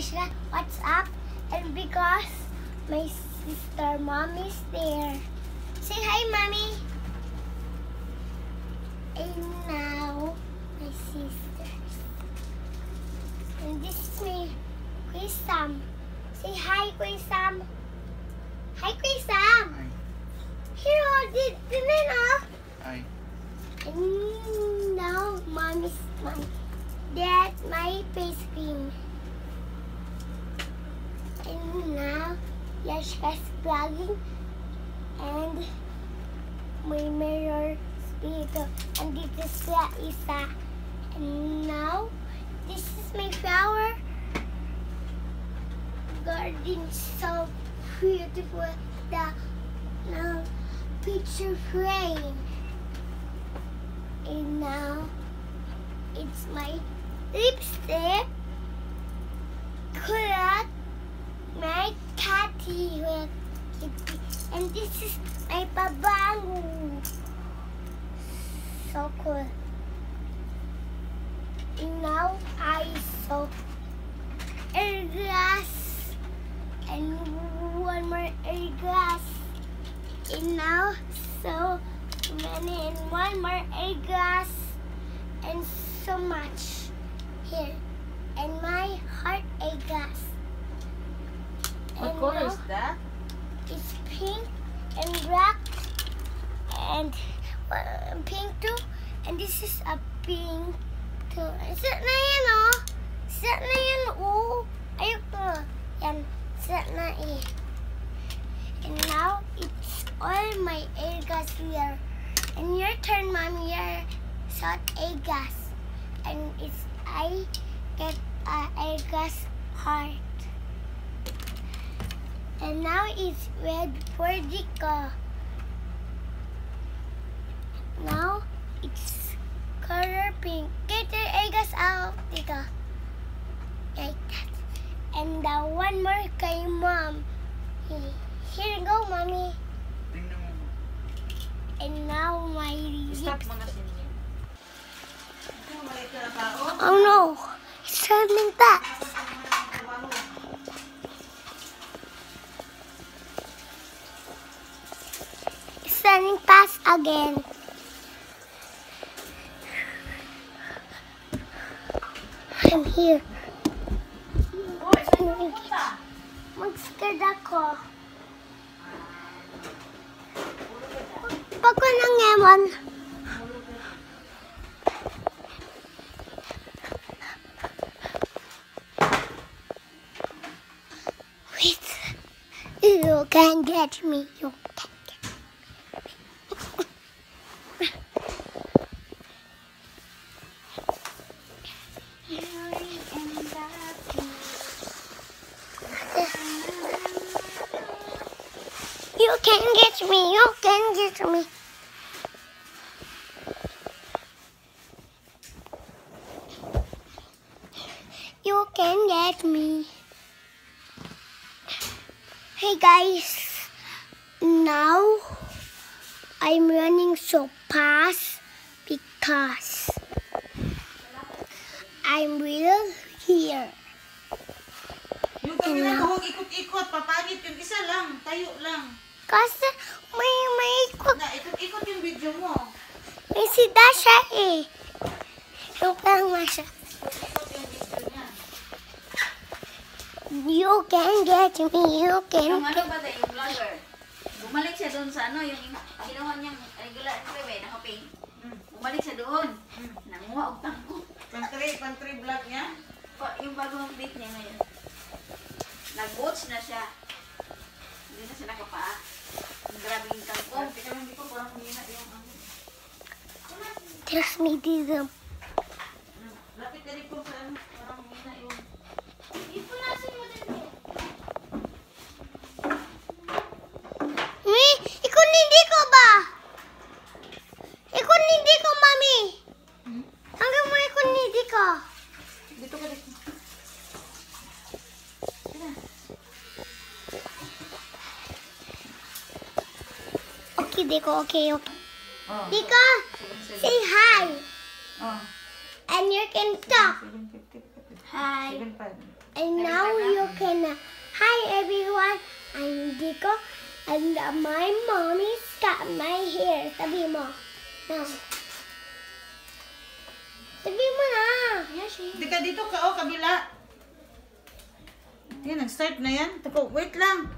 Aisha, what's up? And because my sister mommy's there. Say hi, mommy. And now my sisters. And this is me, Sam. Say hi, Sam. Hi, Sam. Ay, Here, did, did oh. ay. And now, mommy's my dad, my face cream. And now, Yashka's vlogging. And my mirror. And dito siya isa. And now, this is my flower garden. So beautiful. The now picture frame. And now it's my lipstick. Color my catty with kitty. And this is my pabango. So cool. And now I saw air glass and one more air glass. And now so many and one more air glass and so much here. And my heart air glass. What And color now is that? It's pink and black and uh, pink too. And this is a pink too. Set na yan oh. Set na yan oh. Ayok. Yan. Set na eh. And now it's all my air gas here. And your turn, mommy. Your shot air gas. And it's I get a air gas heart. And now it's red for Dika. Now it's color pink. Get your eggs out, Dika. Like that. And the one more kay mom. Here you go, mommy. And now my Stop lips. mo na si Ninyo. Ito, maliit ka na tao. Oh no! It's turning that. It's turning fast again. I'm here. Mag-scared ako. Pagko ng lemon. Wait. You can get me. You can get You get me. You can get me. You can get me. Hey guys, now I'm running so fast because I'm real here. Yung kami na huwag ikot-ikot. Papangit yung isa lang. Tayo lang. Kasi may may ikot, Na, ikot-ikot yung video mo. may si Dasha eh. Yung parang masya. Ikot. You can get me, you can Yung ano ba tayo, yung vlogger? Bumalik siya doon sa ano, yung ginawa niyang regular bebe, naka-pay. Bumalik siya doon. Nanguha og tangko. Pantry, pantry vlog niya? Pa, yung bagong update niya ngayon. Nag-watch na siya. Hindi na siya nakapaa. Trust me, dito. Lapit ka rin po sa ano, parang humina yung... Ipunasin mo din Mi, ikon hindi ko ba? Ikon hindi ko, mami. Hanggang mo ikon hindi ko. Dito ka dito. Okay, Diko, okay, okay. Oh. Diko, say hi. Oh. And you can talk. 750. Hi. 7.5. And now you can. Uh, hi everyone, I'm Dico, and uh, my mommy's got my hair. Sabi mo. No. Sabi mo na. Yashi. Hindi ka dito ka, oh, kabila. Yan, nag-start na yan. Tako, wait lang.